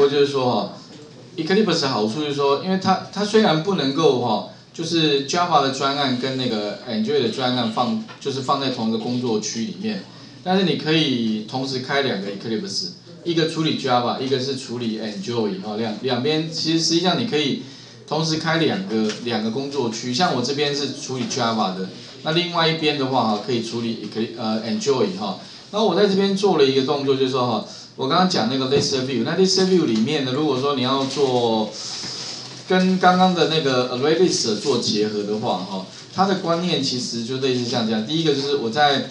过，就是说哈，Eclipse 的好处就是说，因为它它虽然不能够哈，就是 Java 的专案跟那个 Android 的专案放，就是放在同一个工作区里面，但是你可以同时开两个 Eclipse，一个处理 Java，一个是处理 Android 哈，两两边其实实际上你可以同时开两个两个工作区，像我这边是处理 Java 的，那另外一边的话哈，可以处理 E 呃 Android 哈。那我在这边做了一个动作，就是说哈，我刚刚讲那个 list view，那 list view 里面呢，如果说你要做跟刚刚的那个 array list 做结合的话哈，它的观念其实就类似像这样。第一个就是我在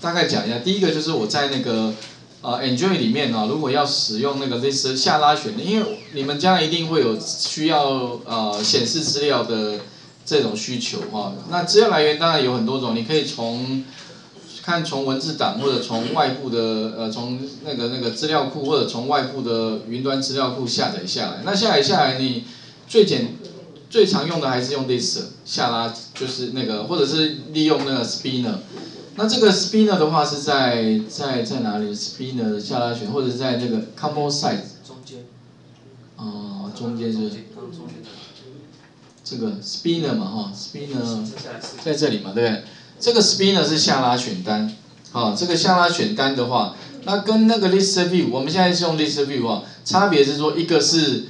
大概讲一下，第一个就是我在那个呃 Enjoy 里面呢，如果要使用那个 list 下拉选的，因为你们将来一定会有需要呃显示资料的这种需求哈。那资料来源当然有很多种，你可以从看从文字档或者从外部的呃从那个那个资料库或者从外部的云端资料库下载下来，那下载下来你最简最常用的还是用 list 下拉，就是那个或者是利用那个 spinner。那这个 spinner 的话是在在在哪里？spinner 的下拉选或者是在那个 combo size 中间，哦，中间是这个 spinner 嘛哈，spinner 在这里嘛，对不对？这个 spinner 是下拉选单，好、这个下拉选单的话，那跟那个 list view，我们现在是用 list view 啊，差别是说一个是，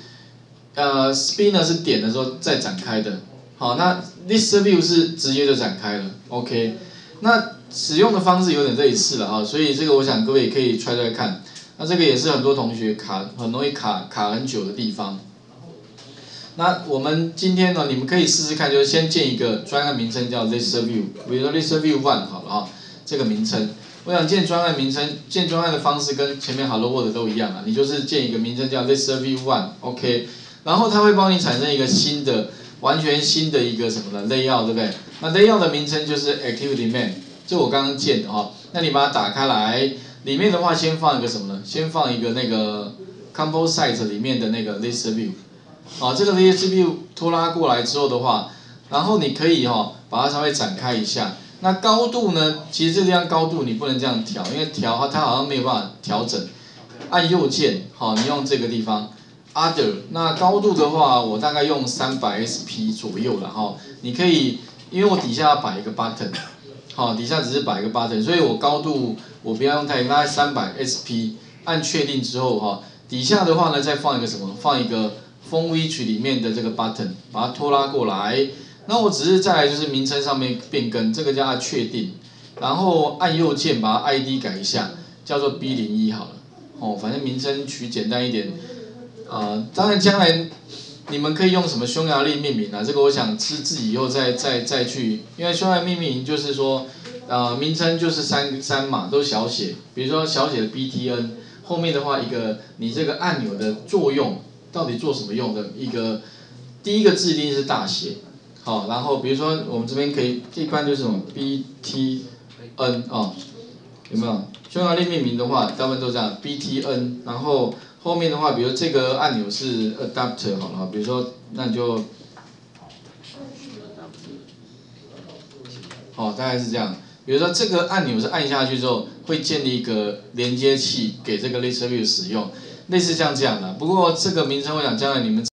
呃，spinner 是点的时候再展开的，好、那 list view 是直接就展开了，OK，那使用的方式有点类似了啊、所以这个我想各位也可以 try try 看，那这个也是很多同学卡很容易卡卡很久的地方。那我们今天呢，你们可以试试看，就是先建一个专案名称叫 list view，比如说 list view one 好了哈，这个名称。我想建专案名称，建专案的方式跟前面 Hello World 都一样啊，你就是建一个名称叫 list view one，OK，、然后它会帮你产生一个新的、完全新的一个什么呢 layout，对不对？那 layout 的名称就是 activity man，这我刚刚建的哈。那你把它打开来，里面的话先放一个什么呢？先放一个那个 composite 里面的那个 list view。好，这个 view 拖拉过来之后的话，然后你可以哈、把它稍微展开一下。那高度呢？其实这个地方高度你不能这样调，因为调它它好像没有办法调整。按右键，好，你用这个地方 other。那高度的话，我大概用三百 SP 左右了哈。你可以，因为我底下要摆一个 button，好，底下只是摆一个 button，所以我高度我不要用太大概三百 SP。按确定之后哈，底下的话呢再放一个什么？放一个 phone which 里面的这个 button，把它拖拉过来。那我只是再来就是名称上面变更，这个叫确定，然后按右键把 ID 改一下，叫做 B 零一好了。哦，反正名称取简单一点。呃，当然将来你们可以用什么匈牙利命名啊？这个我想是自己以后再再再去，因为匈牙利命名就是说，呃，名称就是三三码都小写，比如说小写的 BTN，后面的话一个你这个按钮的作用到底做什么用的一个，第一个字一定是大写。好，然后比如说我们这边可以一般就是什么 B T N 哦，有没有？匈牙利命名的话，大部分都这样 B T N，然后后面的话，比如这个按钮是 Adapter 好了，比如说那就，好，大概是这样。比如说这个按钮是按下去之后，会建立一个连接器给这个 List View 使用，类似像这样的。不过这个名称，我想将来你们。